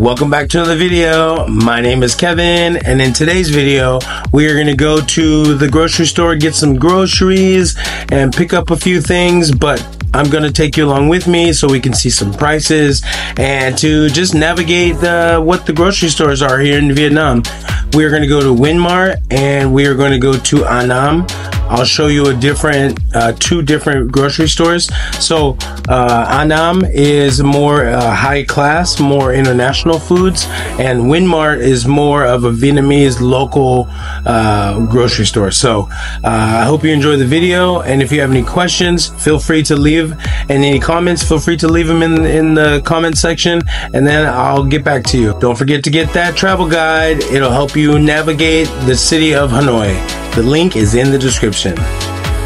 Welcome back to another video. My name is Kevin, and in today's video, we are going to go to the grocery store, get some groceries, and pick up a few things, but I'm going to take you along with me so we can see some prices and to just navigate the, what the grocery stores are here in Vietnam. We are going to go to Winmart and we are going to go to Annam. I'll show you a different, uh, two different grocery stores. So, uh, Annam is more uh, high class, more international foods, and Winmart is more of a Vietnamese local uh, grocery store. So, uh, I hope you enjoy the video, and if you have any questions, feel free to leave, and any comments, feel free to leave them in in the comment section, and then I'll get back to you. Don't forget to get that travel guide; it'll help you navigate the city of Hanoi. The link is in the description.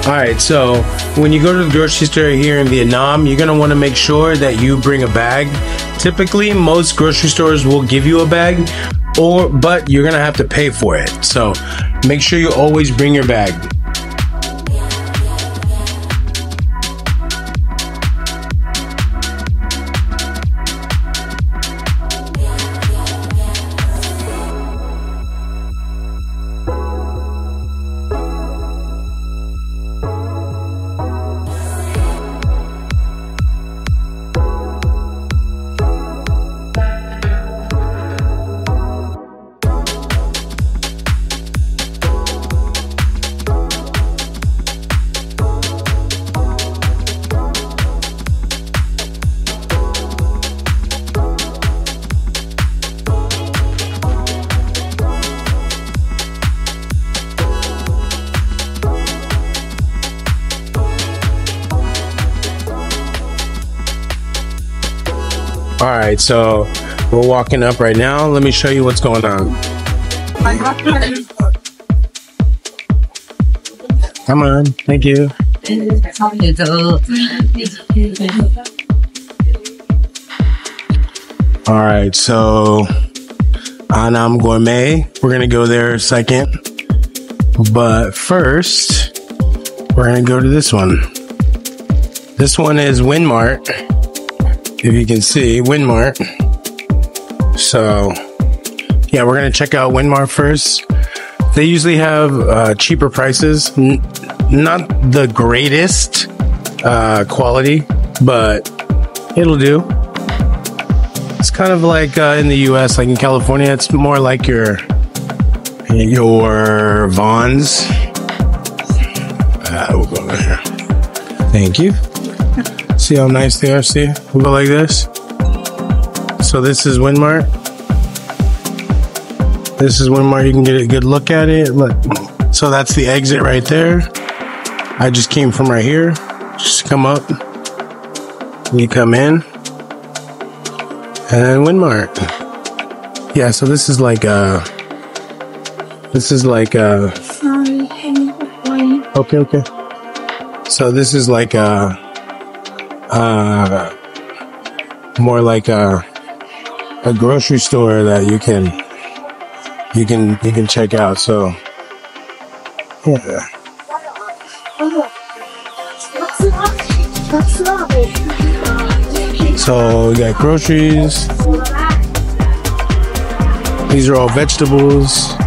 All right, so when you go to the grocery store here in Vietnam, you're gonna wanna make sure that you bring a bag. Typically, most grocery stores will give you a bag, or but you're gonna have to pay for it. So make sure you always bring your bag. All right, so we're walking up right now. Let me show you what's going on. Come on, thank you. All right, so Annam Gourmet, we're gonna go there second, but first we're gonna go to this one. This one is Winmart if you can see Winmart. So, yeah, we're gonna check out Winmart first. They usually have uh, cheaper prices, N- not the greatest uh, quality, but it'll do. It's kind of like uh, in the U.S., like in California, it's more like your your Vons. Uh, we'll go there. Thank you. See how nice they are? See? We'll go like this. So this is Winmart. This is Winmart. You can get a good look at it. Look. So that's the exit right there. I just came from right here. Just come up. You come in. And Winmart. Yeah, so this is like a. this is like a. uh Okay, okay. So this is like uh uh, more like a a grocery store that you can you can you can check out. So yeah. So we got groceries. These are all vegetables.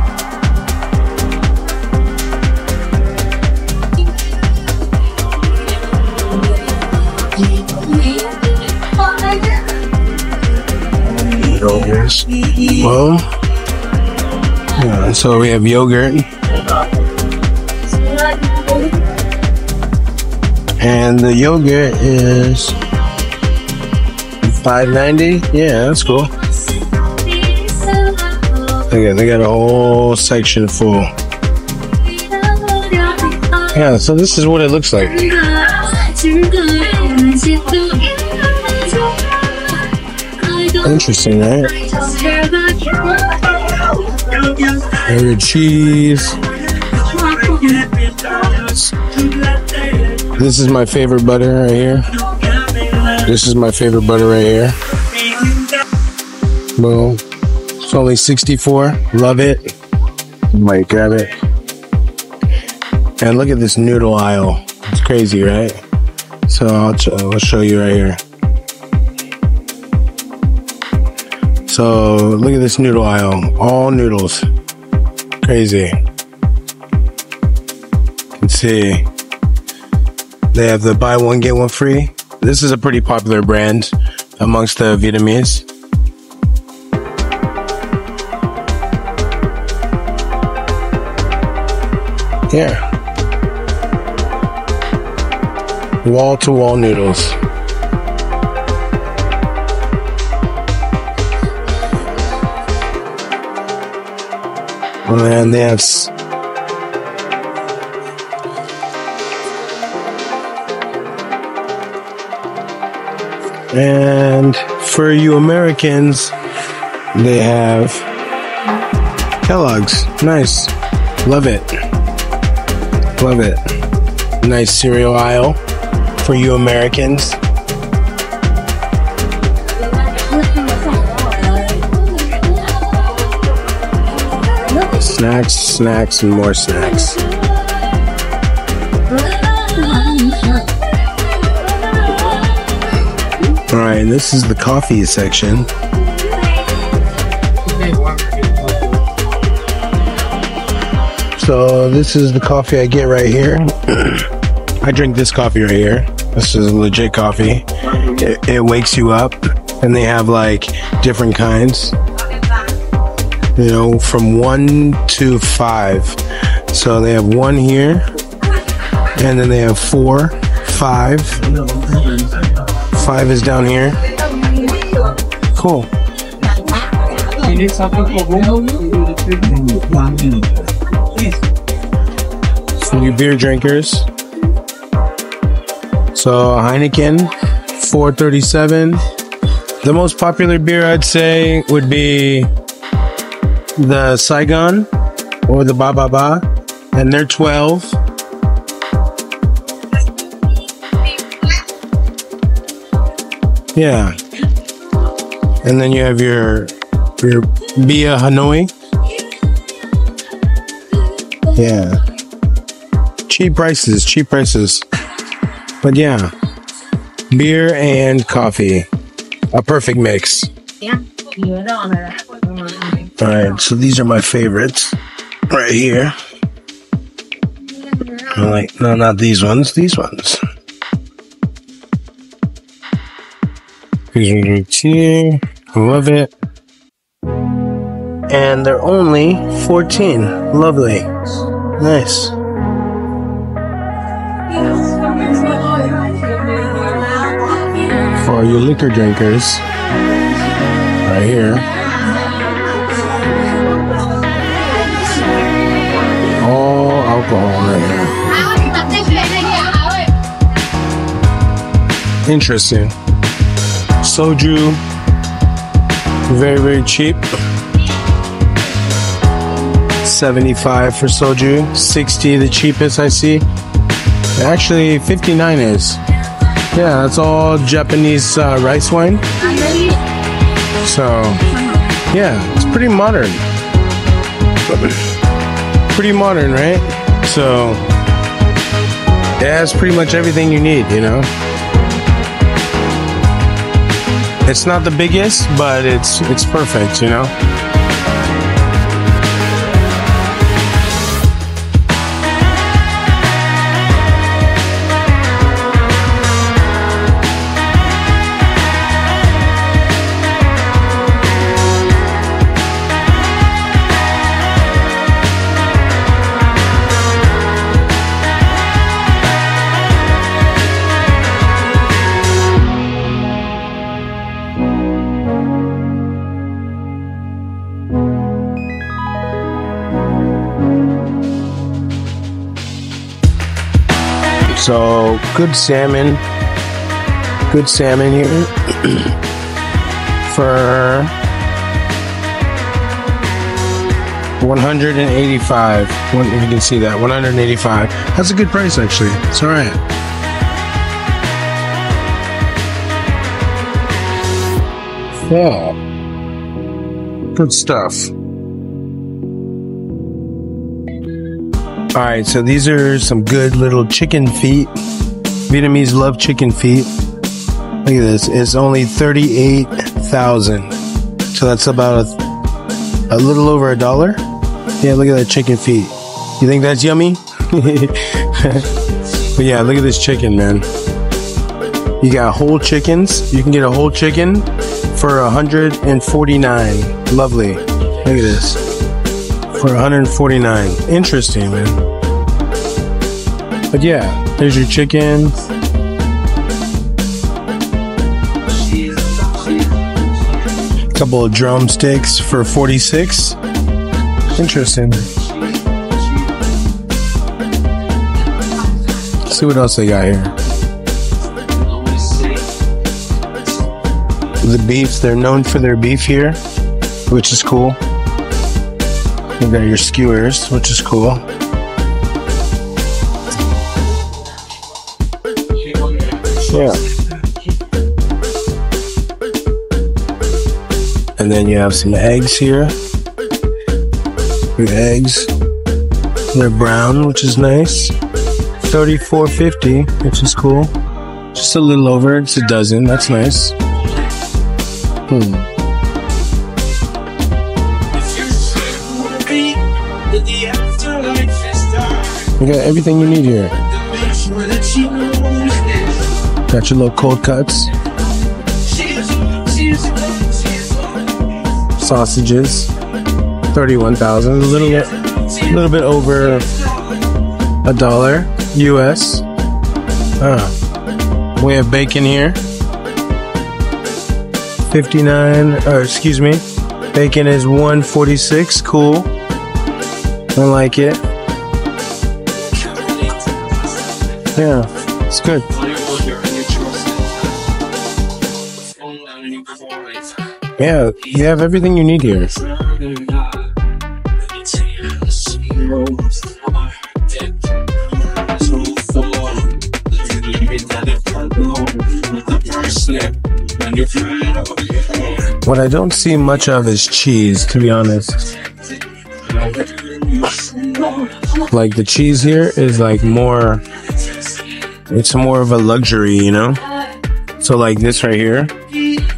Well, yeah, so we have yogurt. And the yogurt is five ninety. Yeah, that's cool. Again, they got a whole section full. Yeah, so this is what it looks like. Interesting, right? Area cheese. This is my favorite butter right here. This is my favorite butter right here. Boom. It's only 64. Love it. Might grab it. And look at this noodle aisle. It's crazy, right? So I'll, I'll show you right here. So look at this noodle aisle. All noodles. Crazy. You can see they have the buy one, get one free. This is a pretty popular brand amongst the Vietnamese. Yeah. Wall to wall noodles. And they have And for you Americans, they have Kellogg's. Nice. Love it. Love it. Nice cereal aisle for you Americans. Snacks, snacks, and more snacks. All right, and this is the coffee section. So this is the coffee I get right here. I drink this coffee right here. This is legit coffee. It, it wakes you up, and they have like different kinds. You know, from one to five. So they have one here, and then they have four, five. Five is down here. Cool. You need something for room? For you beer drinkers. So Heineken, 437. The most popular beer I'd say would be the Saigon or the Ba Ba Ba, and they're 12. Yeah. And then you have your your Bia Hanoi. Yeah. Cheap prices, cheap prices. But yeah. Beer and coffee. A perfect mix. Alright, so these are my favorites. Right here. I like no not these ones, these ones. These ones right here. Love it. And they're only 14. Lovely. Nice. For you liquor drinkers, right here. Interesting. Soju, very, very cheap. 75 for soju, 60 the cheapest I see. Actually, 59 is. Yeah, that's all Japanese uh, rice wine. So, yeah, it's pretty modern. Pretty modern, right? So, it has pretty much everything you need, you know? It's not the biggest, but it's it's perfect, you know? So good salmon, good salmon here for 185. One, if you can see that, 185. That's a good price actually. It's all right. Yeah, good stuff. All right, so these are some good little chicken feet. Vietnamese love chicken feet. Look at this. It's only 38,000. So that's about a, a little over a dollar. Yeah, look at that chicken feet. You think that's yummy? but yeah, look at this chicken, man. You got whole chickens. You can get a whole chicken for 149. Lovely. Look at this. For 149. Interesting, man. But yeah, there's your chicken. Couple of drumsticks for 46. Interesting. see what else they got here. The beefs, they're known for their beef here, which is cool. You got your skewers, which is cool. Yeah. And then you have some eggs here. Your eggs. They're brown, which is nice. 34.50, which is cool. Just a little over. It's a dozen. That's nice. Hmm. Got everything you need here. Got your little cold cuts. Sausages. 31,000. A little bit, a little bit over a dollar US. Uh, we have bacon here. 59, or excuse me. Bacon is 146. Cool. I like it. Yeah, it's good. Yeah, you have everything you need here. What I don't see much of is cheese, to be honest. Like the cheese here is like more, it's more of a luxury, you know? So, like this right here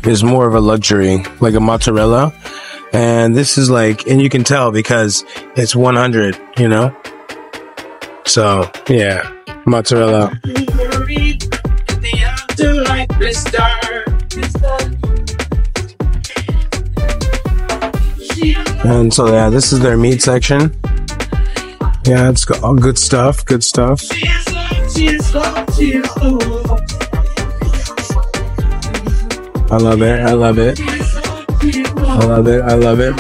is more of a luxury, like a mozzarella. And this is like, and you can tell because it's 100, you know? So, yeah, mozzarella. And so yeah, this is their meat section. Yeah, it's all good stuff. Good stuff. I love it. I love it. I love it. I love it.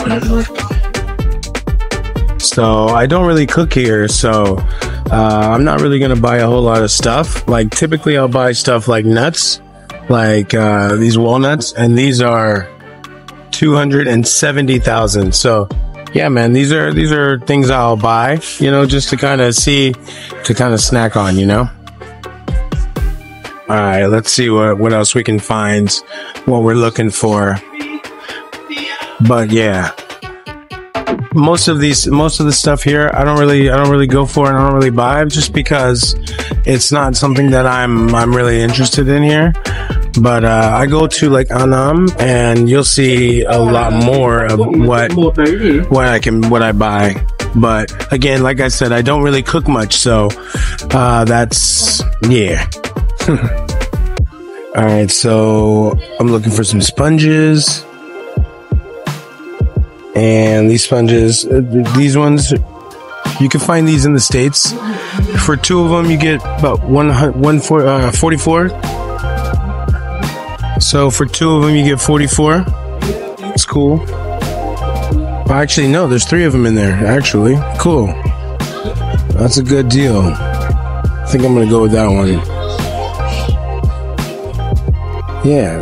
So I don't really cook here, so uh, I'm not really gonna buy a whole lot of stuff. Like typically, I'll buy stuff like nuts, like uh, these walnuts, and these are two hundred and seventy thousand. So yeah, man, these are these are things I'll buy, you know, just to kind of see, to kind of snack on, you know. All right, let's see what what else we can find, what we're looking for. But yeah, most of these most of the stuff here i don't really i don't really go for and i don't really buy just because it's not something that i'm i'm really interested in here but uh, i go to like Annam and you'll see a lot more of what what i can what i buy. But again like i said i don't really cook much so uh, that's yeah. All right so i'm looking for some sponges. And these sponges uh, these ones you can find these in the states. For two of them you get about one, one four, uh, 44 so for two of them you get 44 it's cool. Actually no there's three of them in there actually. Cool. That's a good deal. I think i'm gonna go with that one. Yeah.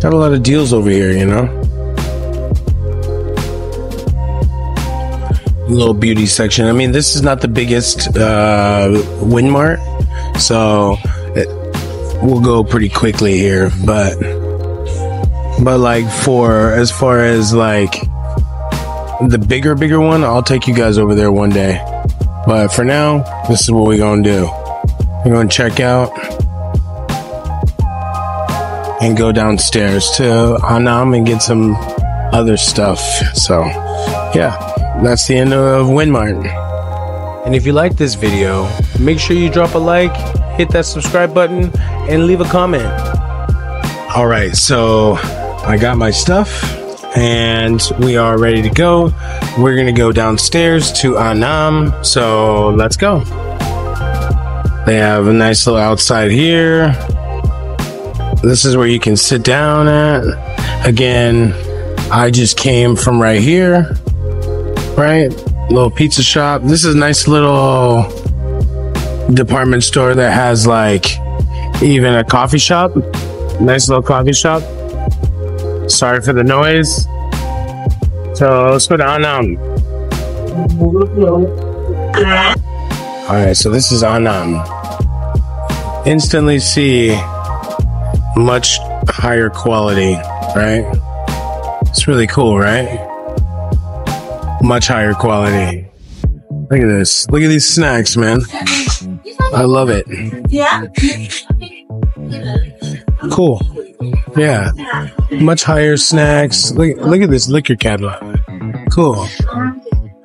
Got a lot of deals over here, you know? Little beauty section. I mean, this is not the biggest uh, Winmart, so it, we'll go pretty quickly here. But, but like for as far as like the bigger, bigger one, I'll take you guys over there one day. But for now, this is what we're gonna do. We're to check out and go downstairs to Annam and get some other stuff. So, yeah, that's the end of Winmart. And if you like this video, make sure you drop a like, hit that subscribe button, and leave a comment. All right, so I got my stuff and we are ready to go. We're gonna go downstairs to Annam, so let's go. They have a nice little outside here. This is where you can sit down at. Again, I just came from right here, right? Little pizza shop. This is a nice little department store that has like even a coffee shop. Nice little coffee shop. Sorry for the noise. So let's go down now. Alright, so this is Annam. Instantly see much higher quality, right? It's really cool, right? Much higher quality. Look at this. Look at these snacks, man. I love it. Yeah. Cool. Yeah. Much higher snacks. Look, look at this liquor catalog. Cool.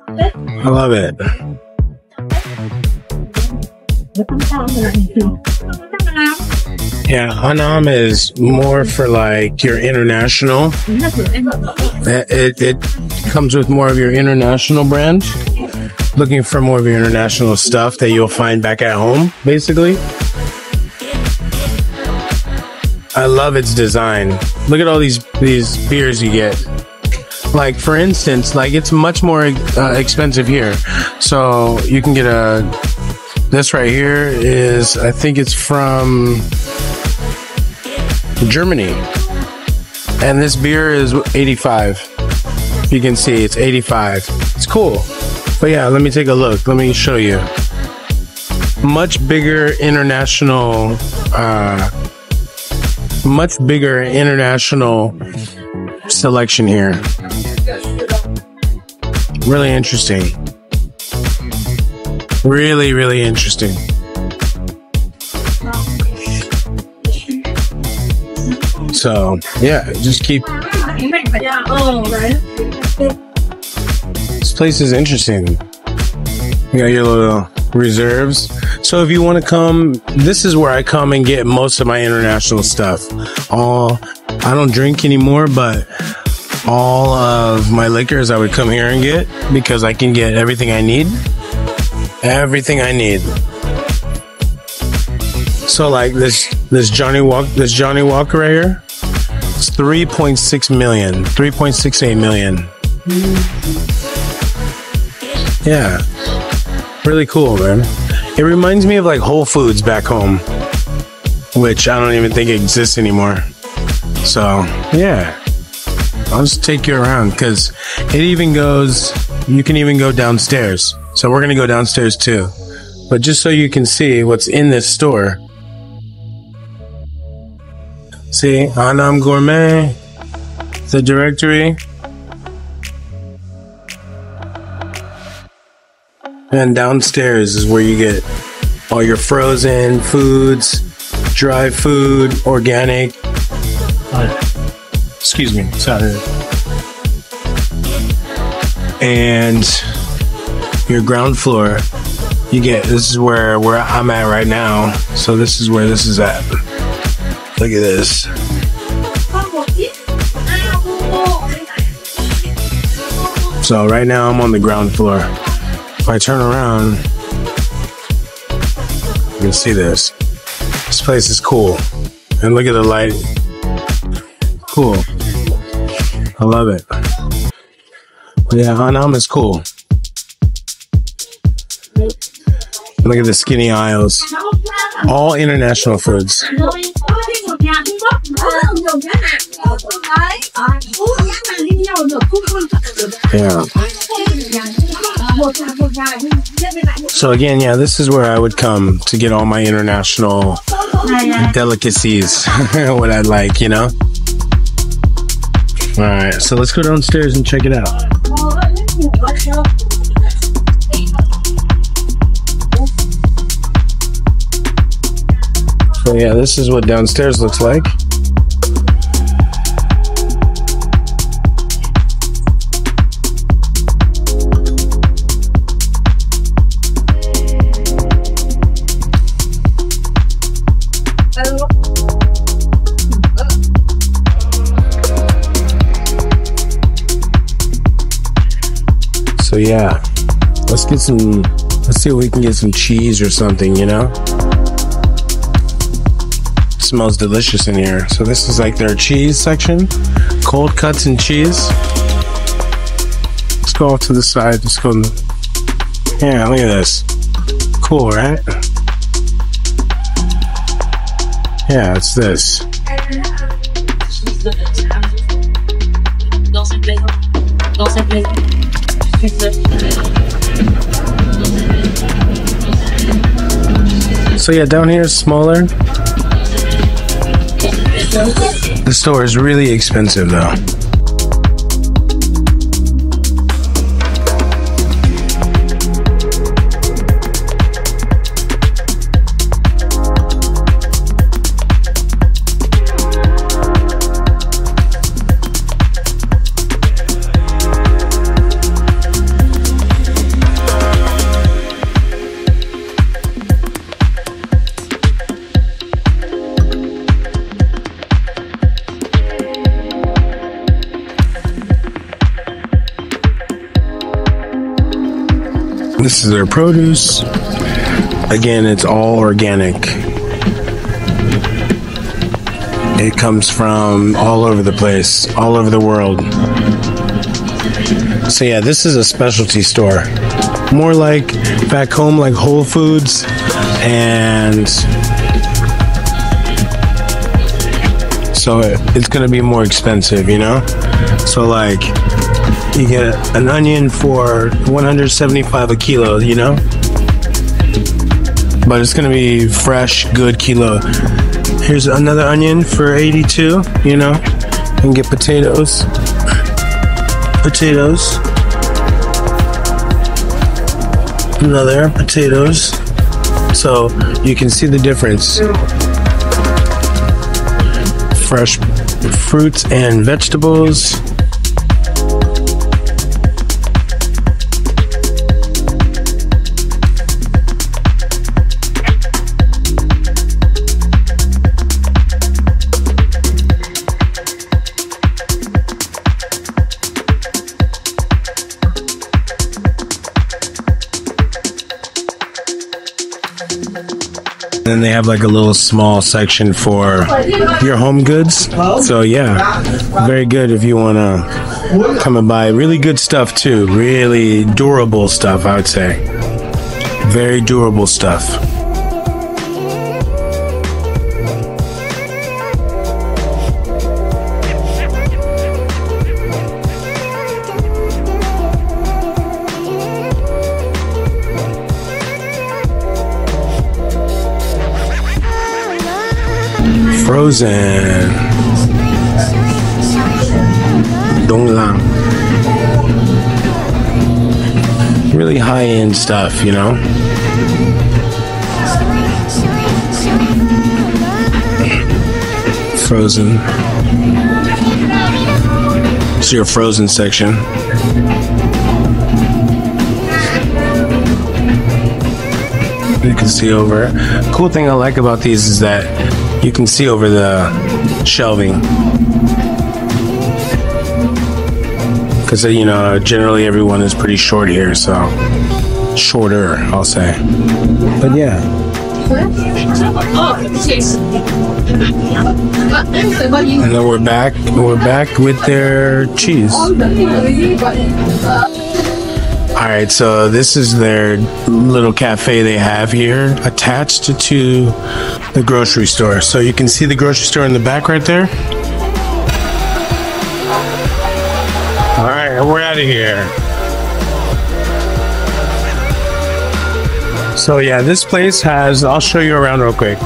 I love it. Yeah, Annam is more for like your international. It, it, it comes with more of your international brand. Looking for more of your international stuff that you'll find back at home, basically. I love its design. Look at all these these beers you get. Like for instance, like it's much more uh, expensive here. So you can get a this right here is I think it's from Germany. And this beer is 85. You can see it's 85. It's cool. But yeah, let me take a look. Let me show you. Much bigger international uh much bigger international selection here. Really interesting. Really, really interesting. So, yeah, just keep. Oh, this place is interesting. You got your little reserves. So if you want to come, this is where I come and get most of my international stuff. All I don't drink anymore, but all of my liquors I would come here and get because I can get everything I need. Everything I need. So like this this Johnny Walk this Johnnie Walker right here. It's 3.6 million. 3.68 million. Yeah. Really cool, man. It reminds me of like Whole Foods back home, which I don't even think exists anymore. So, yeah. I'll just take you around because it even goes, you can even go downstairs. So, we're going to go downstairs too. But just so you can see what's in this store. See, Annam Gourmet, the directory. And downstairs is where you get all your frozen foods, dry food, organic. Excuse me, sorry. And your ground floor, you get this is where where I'm at right now. So this is where this is at. Look at this. So right now I'm on the ground floor. If I turn around, you can see this. This place is cool. And look at the light. Cool. I love it. But yeah, Annam is cool. Look at the skinny aisles. All international foods. So again, yeah, this is where I would come to get all my international delicacies. what I'd like, you know. All right, so let's go downstairs and check it out. So yeah, this is what downstairs looks like. So yeah, let's get some. Let's see if we can get some cheese or something. You know, smells delicious in here. So this is like their cheese section, cold cuts and cheese. Let's go off to the side. Let's go. Yeah, look at this. Cool, right? Yeah, it's this. So yeah, down here is smaller. The store is really expensive though. This is their produce. Again, it's all organic. It comes from all over the place, all over the world. So, yeah, this is a specialty store. More like back home, like Whole Foods and. So, it, it's going to be more expensive, you know? So, like, you get an onion for 175 a kilo, you know? But it's gonna be fresh, good kilo. Here's another onion for 82, you know? And get potatoes. Potatoes. Another potatoes. So you can see the difference. Fresh fruits and vegetables. And then they have like a little small section for your home goods. So yeah, very good if you want to come and buy. Really good stuff too. Really durable stuff, I would say. Very durable stuff. Frozen. Donglang. Really high end stuff, you know? Frozen. It's your frozen section. You can see over. Cool thing I like about these is that you can see over the shelving. Because, you know, generally everyone is pretty short here, so shorter, I'll say. But yeah, and then we're back. We're back with their cheese. All right, so this is their little cafe they have here attached to the grocery store. So you can see the grocery store in the back right there. All right, we're out of here. So yeah, this place has. I'll show you around real quick.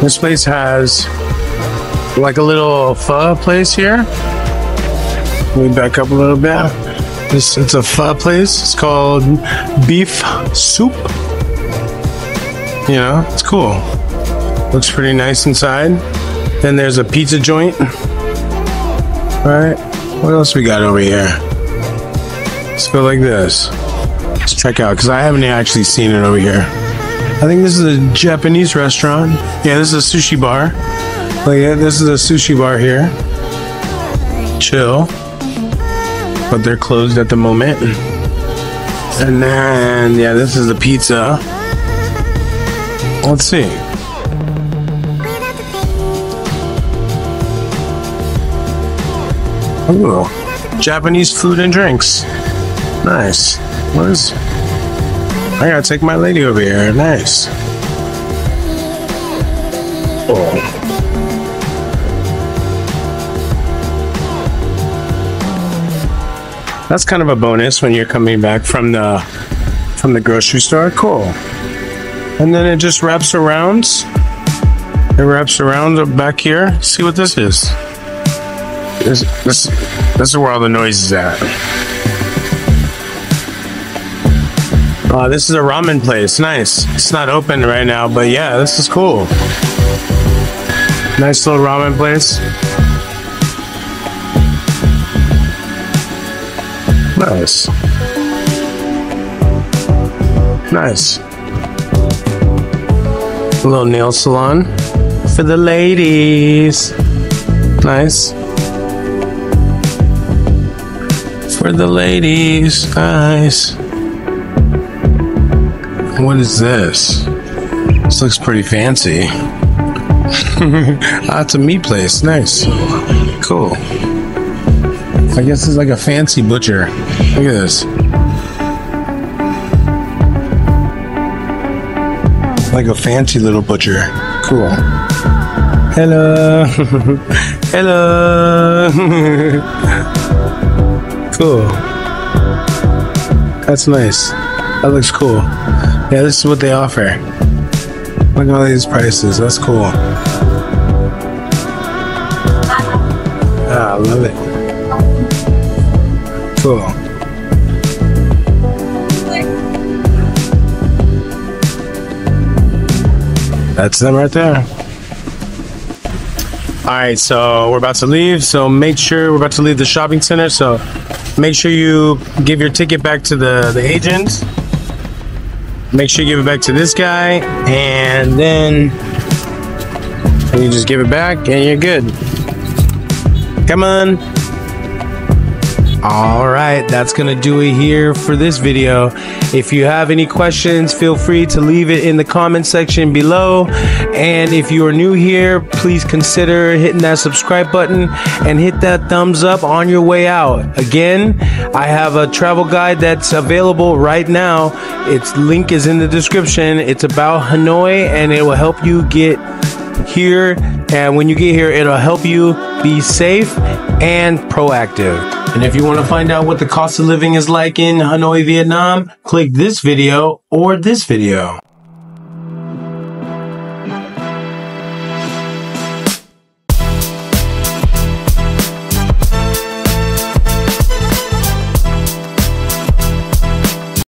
This place has like a little pho place here. Me back up a little bit. It's a pho place. It's called Beef Soup. You know, it's cool. Looks pretty nice inside. Then there's a pizza joint. All right. What else we got over here? Let's go like this. Let's check out because I haven't actually seen it over here. I think this is a Japanese restaurant. Yeah, this is a sushi bar. Like, this is a sushi bar here. Chill. But they're closed at the moment. And then, yeah, this is the pizza. Let's see. Ooh, Japanese food and drinks. Nice. What is? I gotta take my lady over here. Nice. That's kind of a bonus when you're coming back from the from the grocery store. Cool. And then it just wraps around. It wraps around back here. See what this is. This, this, this is where all the noise is at. Uh, this is a ramen place. Nice. It's not open right now, but yeah, this is cool. Nice little ramen place. Nice. Nice. A little nail salon for the ladies. Nice. For the ladies. Nice. What is this? This looks pretty fancy. ah, it's a meat place. Nice. Cool. I guess it's like a fancy butcher. Look at this. Like a fancy little butcher. Cool. Hello. Hello. cool. That's nice. That looks cool. Yeah, this is what they offer. Look at all these prices. That's cool. Ah, I love it. Cool. That's them right there. All right, so we're about to leave. So make sure we're about to leave the shopping center. So make sure you give your ticket back to the, the agent. Make sure you give it back to this guy. And then you just give it back and you're good. Come on. All right, that's gonna do it here for this video. If you have any questions, feel free to leave it in the comment section below. And if you are new here, please consider hitting that subscribe button and hit that thumbs up on your way out. Again, I have a travel guide that's available right now. Its link is in the description. It's about Hanoi and it will help you get here. And when you get here, it'll help you be safe and proactive. And if you want to find out what the cost of living is like in Hanoi, Vietnam, click this video or this video.